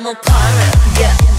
I'm a pirate, yeah.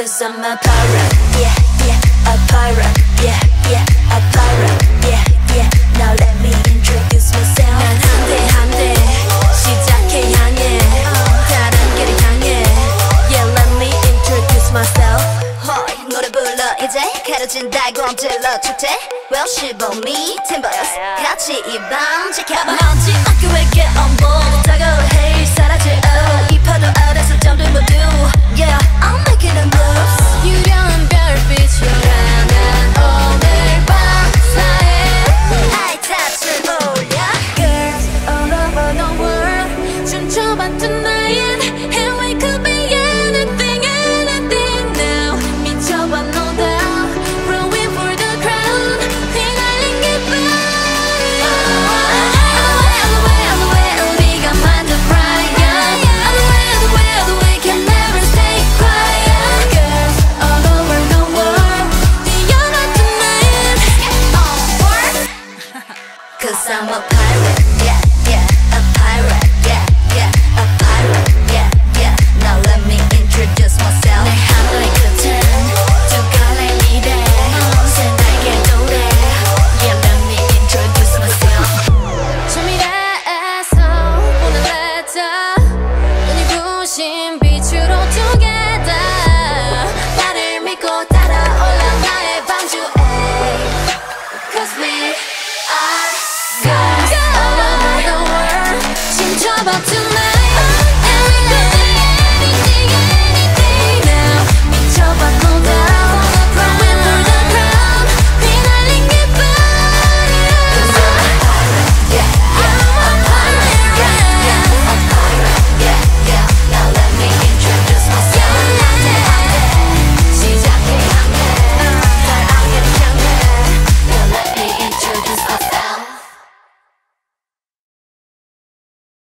Cause I'm a pirate, yeah, yeah, a pirate, yeah, yeah, a pirate, yeah, yeah. Now let me introduce myself. 난 한대 한대 시작해 향해 다른 길을 향해. Yeah, let me introduce myself. 허이 노래 불러 이제 가려진 달광 질러 축제. Well, she bought me timbers. 같이 이밤 지켜봐. 난지 학교에게 on board. Cause I'm a pirate.